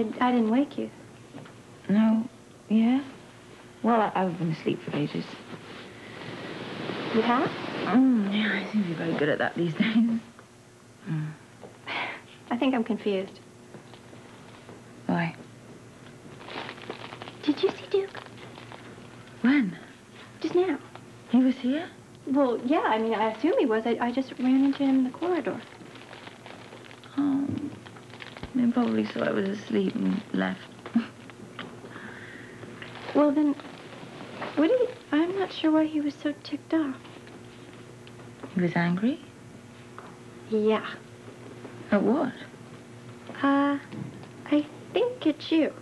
I, I didn't wake you. No. Yeah? Well, I, I've been asleep for ages. You have? Mm, yeah, I seem to be very good at that these days. Mm. I think I'm confused. Why? Did you see Duke? When? Just now. He was here? Well, yeah, I mean, I assume he was. I, I just ran into him in the corridor. He probably saw I was asleep and left. Well, then, what did he... I'm not sure why he was so ticked off. He was angry? Yeah. At what? Uh, I think it's you.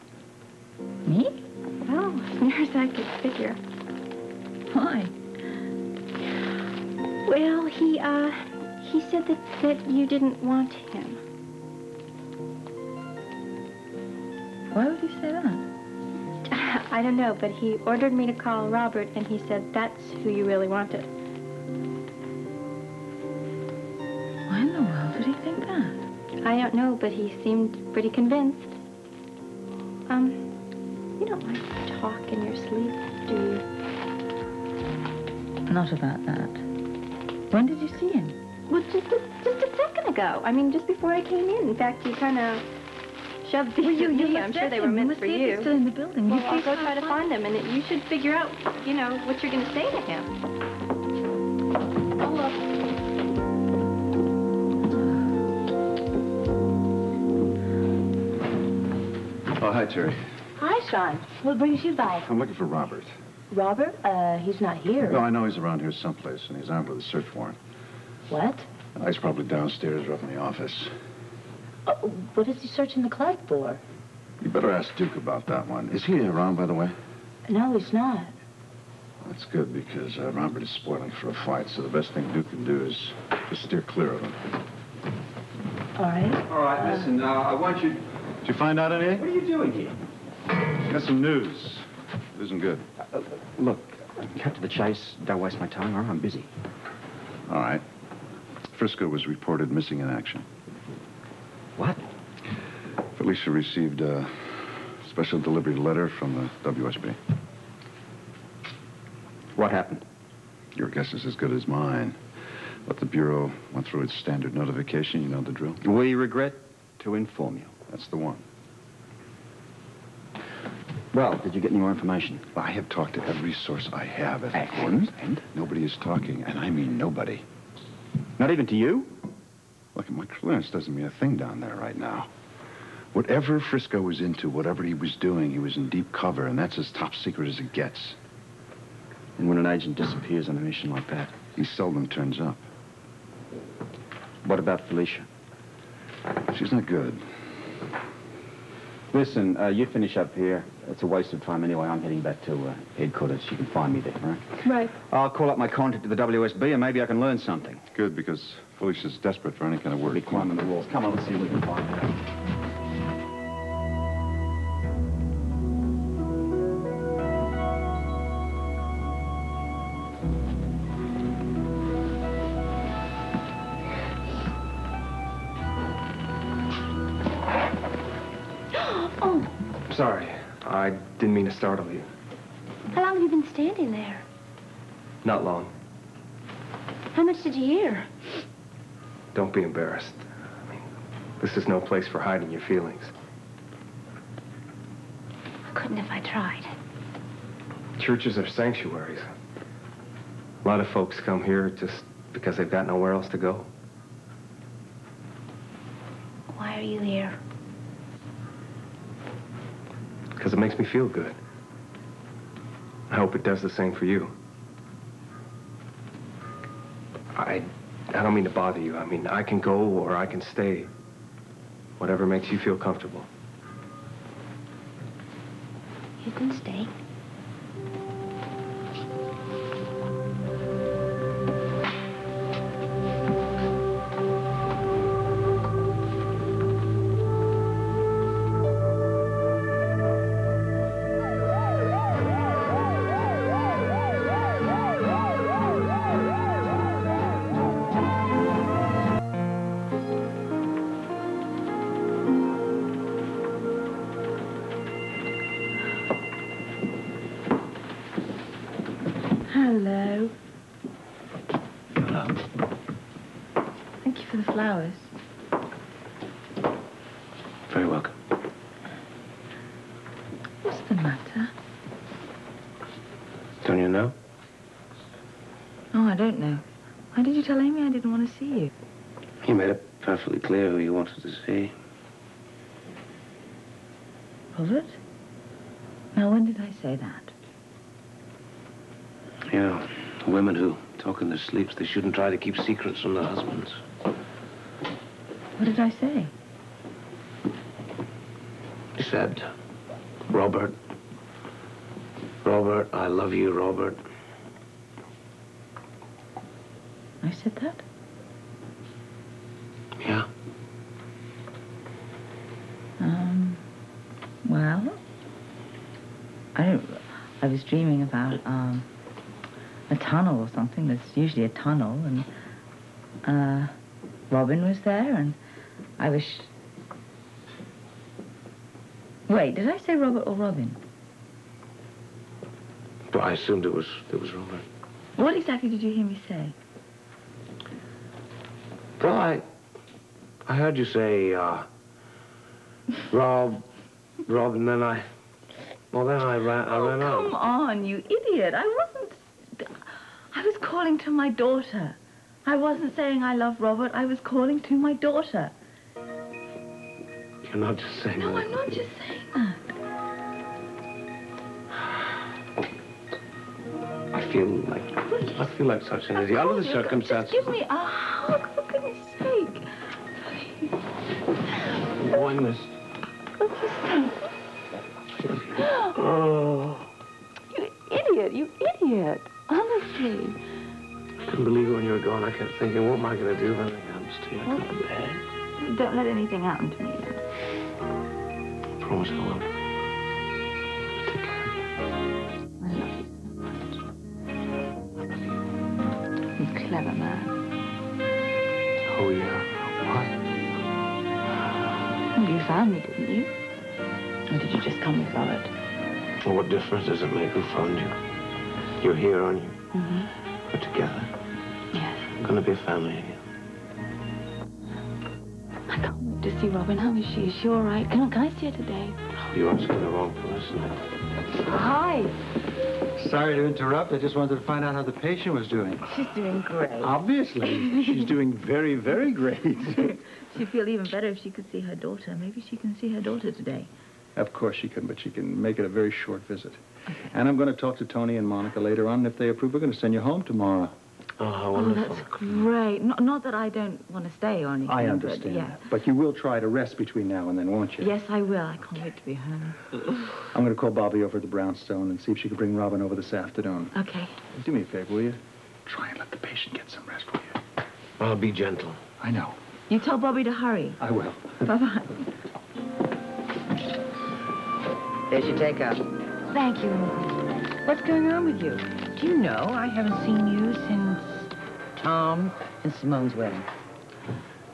Me? Well, as near as I could figure. Why? Well, he, uh, he said that, that you didn't want him. Why would he say that? I don't know, but he ordered me to call Robert, and he said that's who you really wanted. Why in the world did he think that? I don't know, but he seemed pretty convinced. Um, you don't like to talk in your sleep, do you? Not about that. When did you see him? Well, just a, just a second ago. I mean, just before I came in. In fact, you kind of shoved these Well, you, at you me. I'm sure they were meant for see you. He's still in the building. Well, You I'll go try to find them, and it, you should figure out, you know, what you're going to say to him. Oh, look. Oh, hi, Terry. Hi, Sean. What brings you by? I'm looking for Robert. Robert? Uh, he's not here. No, I know he's around here someplace, and he's armed with a search warrant. What? Uh, he's probably downstairs or up in the office. Uh, what is he searching the club for? You better ask Duke about that one. Is he around, by the way? No, he's not. That's good, because uh, Robert is spoiling for a fight, so the best thing Duke can do is just steer clear of him. All right. All right, listen, uh, I want you... To Did you find out anything? What are you doing here? Got some news. It isn't good. Uh, look, cut to the chase. Don't waste my time, or I'm busy. All right. Frisco was reported missing in action. What? Felicia received a special delivery letter from the WSB. What happened? Your guess is as good as mine. But the Bureau went through its standard notification. You know the drill. We regret to inform you. That's the one. Well, did you get any more information? I have talked to every source I have at headquarters. And? Nobody is talking, and I mean nobody. Not even to you? Look, my clearance doesn't mean a thing down there right now. Whatever Frisco was into, whatever he was doing, he was in deep cover, and that's as top secret as it gets. And when an agent disappears on a mission like that, He seldom turns up. what about Felicia? She's not good. Listen, uh, you finish up here. It's a waste of time anyway. I'm heading back to uh, headquarters. You can find me there, all right? Right. I'll call up my contact at the WSB and maybe I can learn something. Good, because Felicia's desperate for any kind of work. Be climbing the walls. Come on, let's see what we can find out. Oh, Sorry, I didn't mean to startle you. how long have you been standing there? Not long. How much did you hear? Don't be embarrassed. I mean, this is no place for hiding your feelings. I couldn't if I tried. Churches are sanctuaries. A lot of folks come here just because they've got nowhere else to go. Why are you here? Because it makes me feel good. I hope it does the same for you. I don't mean to bother you. I mean, I can go or I can stay. Whatever makes you feel comfortable. You can stay. For the flowers. Very welcome. What's the matter? Don't you know? Oh, I don't know. Why did you tell Amy I didn't want to see you? You made it perfectly clear who you wanted to see. Robert? Now, when did I say that? You know, women who talk in their sleeps, they shouldn't try to keep secrets from their husbands. What did I say? He said, Robert. Robert, I love you, Robert. I said that? Yeah. Um, well, I I was dreaming about, um, a tunnel or something. There's usually a tunnel, and, uh, Robin was there, and I was... Wait, did I say Robert or Robin? But I assumed it was it was Robert. What exactly did you hear me say? Well, I I heard you say, uh, Rob, Rob, and then I, well, then I ran, I oh, ran come out. on, you idiot. I wasn't... I was calling to my daughter. I wasn't saying I love Robert. I was calling to my daughter. You're not just saying No, that. I'm not just saying that. I feel like I feel like such an idiot. Under the oh, Just circumstances, give me a hug, for goodness sake. oh, I missed. Oh, You idiot, you idiot. Honestly. I couldn't believe it when you were gone. I kept thinking, what am I going to do if anything happens to you? I couldn't bear it. Don't let anything happen to me now. I promise I won't. Take care. I love you so much. You clever man. Oh, yeah. Well, you found me, didn't you? Or did you just come with Robert? What? Well, what difference does it make who found you? You're here, aren't you? Mm-hmm. We're together. Yes. We're going to be a family again. See Robin. How is she? Is she all right? Can, can I see her today? You're asking the wrong person. Hi. Sorry to interrupt. I just wanted to find out how the patient was doing. She's doing great. Obviously, she's doing very, very great. She'd feel even better if she could see her daughter. Maybe she can see her daughter today. of course she can, but she can make it a very short visit. Okay. And I'm going to talk to Tony and Monica later on. and If they approve, we're going to send you home tomorrow. Ah, oh, how Oh, that's great. Not, not that I don't want to stay or anything. I but understand yeah. that. But you will try to rest between now and then, won't you? Yes, I will. I can't wait to be home. I'm going to call Bobbie over at the Brownstone and see if she can bring Robin over this afternoon. Okay. Do me a favor, will you? Try and let the patient get some rest, will you? I'll be gentle. I know. You tell Bobbie to hurry. I will. Bye-bye. There's your takeout. Thank you. What's going on with you? Do you know I haven't seen you since Tom and Simone's wedding?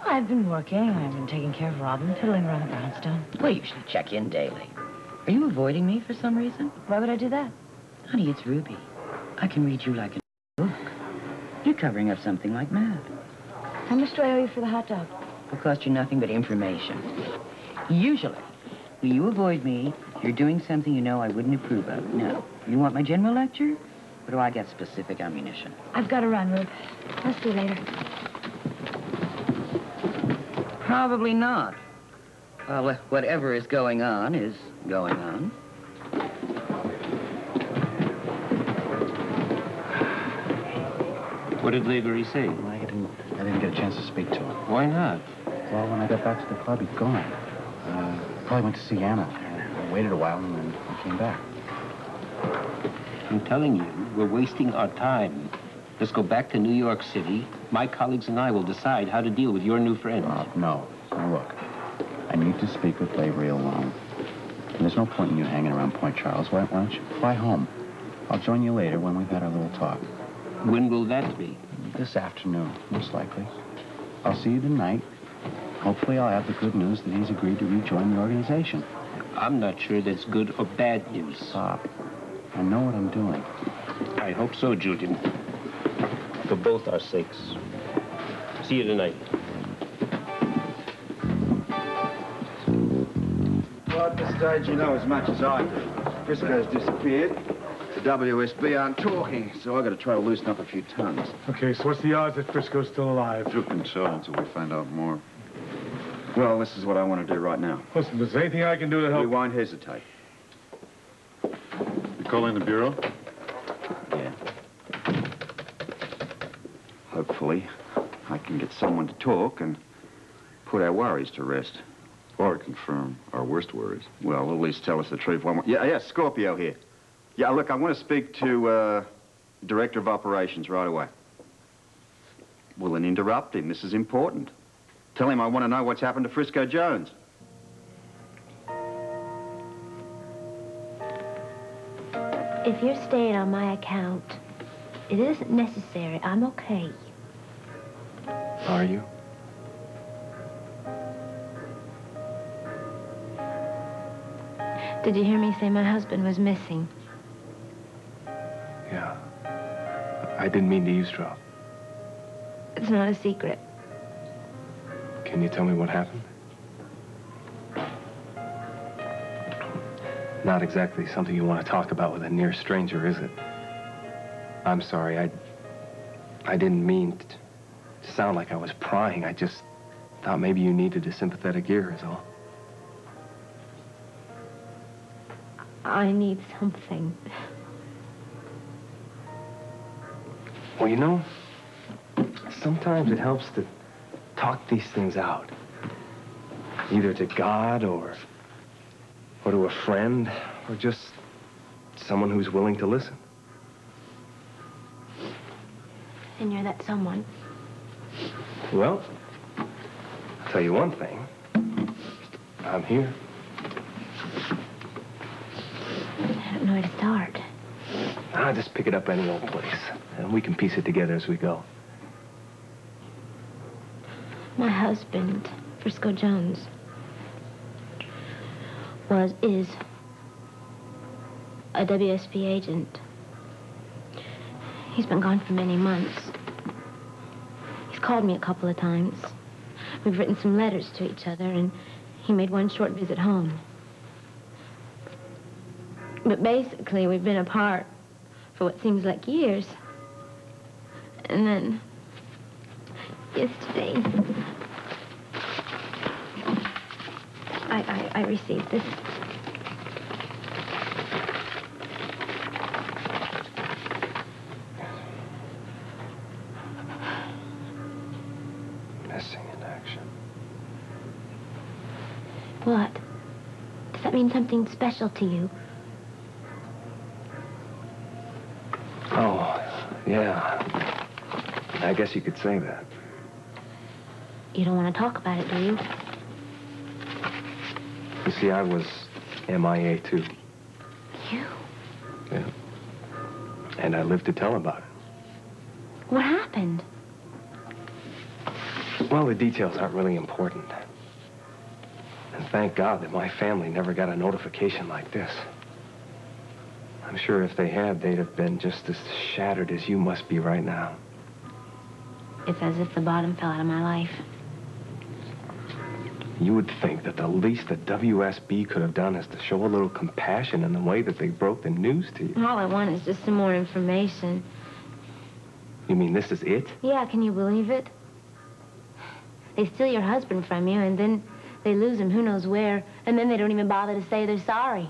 I've been working. I've been taking care of Robin, fiddling around the brownstone. Well, you should check in daily. Are you avoiding me for some reason? Why would I do that? Honey, it's Ruby. I can read you like a book. You're covering up something like mad. How much do I owe you for the hot dog? It'll cost you nothing but information. Usually, when you avoid me, you're doing something you know I wouldn't approve of. Now, you want my general lecture? Or do I get specific ammunition? I've got to run, Rube. I'll see you later. Probably not. Well, whatever is going on is going on. What did Lavery say? I didn't, I didn't get a chance to speak to him. Why not? Well, when I got back to the club, he'd gone. Uh, probably went to see Anna. I waited a while and then he came back. I'm telling you, we're wasting our time. Let's go back to New York City. My colleagues and I will decide how to deal with your new friend. Bob, oh, no. Now look, I need to speak with Lavery alone. And there's no point in you hanging around Port Charles. Why, why don't you fly home? I'll join you later when we've had our little talk. When will that be? This afternoon, most likely. I'll see you tonight. Hopefully I'll have the good news that he's agreed to rejoin the organization. I'm not sure that's good or bad news. Bob, I know what I'm doing. I hope so, Julian. For both our sakes. See you tonight. Well, at this stage, you know as much as I do. Frisco's disappeared. The WSB aren't talking, so I've got to try to loosen up a few tons. Okay, so what's the odds that Frisco's still alive? Who can tell until we find out more? Well, this is what I want to do right now. Listen, is there anything I can do to help... We help? won't hesitate. Calling the Bureau? Yeah. Hopefully, I can get someone to talk and put our worries to rest. Or confirm our worst worries. Well, at least tell us the truth one more. Yeah, yeah, Scorpio here. Yeah, look, I want to speak to uh, Director of Operations right away. Well, then interrupt him. This is important. Tell him I want to know what's happened to Frisco Jones. If you're staying on my account, it isn't necessary. I'm okay. Are you? Did you hear me say my husband was missing? Yeah. I didn't mean to eavesdrop. It's not a secret. Can you tell me what happened? Not exactly something you want to talk about with a near stranger, is it? I'm sorry, I... I didn't mean to sound like I was prying. I just thought maybe you needed a sympathetic ear, is all. I need something. Well, you know, sometimes it helps to talk these things out. Either to God or or to a friend or just someone who's willing to listen. And you're that someone. Well, I'll tell you one thing. I'm here. I don't know where to start. I'll just pick it up any old place, and we can piece it together as we go. My husband, Frisco Jones, was, is a WSB agent. He's been gone for many months. He's called me a couple of times. We've written some letters to each other, and he made one short visit home. But basically, we've been apart for what seems like years. And then, yesterday, I, I, I received this. Missing in action. What? Does that mean something special to you? Oh, yeah. I guess you could say that. You don't want to talk about it, do you? You see, I was MIA too. You? Yeah. And I lived to tell about it. What happened? Well, the details aren't really important. And thank God that my family never got a notification like this. I'm sure if they had, they'd have been just as shattered as you must be right now. It's as if the bottom fell out of my life. You would think that the least the WSB could have done is to show a little compassion in the way that they broke the news to you. All I want is just some more information. You mean this is it? Yeah, can you believe it? They steal your husband from you, and then they lose him who knows where, and then they don't even bother to say they're sorry.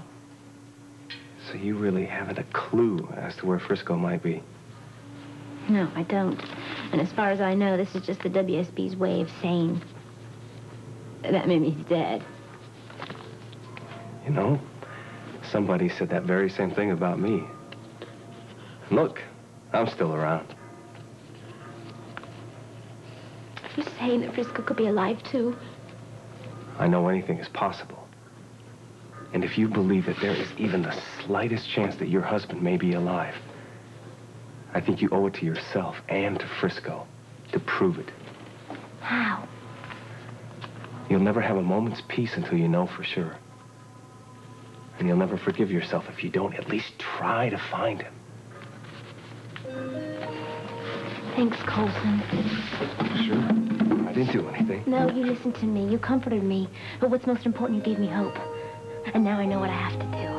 So you really haven't a clue as to where Frisco might be. No, I don't. And as far as I know, this is just the WSB's way of saying that Mimi's dead. You know, somebody said that very same thing about me. Look, I'm still around. Are you saying that Frisco could be alive, too? I know anything is possible. And if you believe that there is even the slightest chance that your husband may be alive, I think you owe it to yourself and to Frisco to prove it. How? You'll never have a moment's peace until you know for sure. And you'll never forgive yourself if you don't at least try to find him. Thanks, Colton. Sure. I didn't do anything. No, you listened to me. You comforted me. But what's most important, you gave me hope. And now I know what I have to do.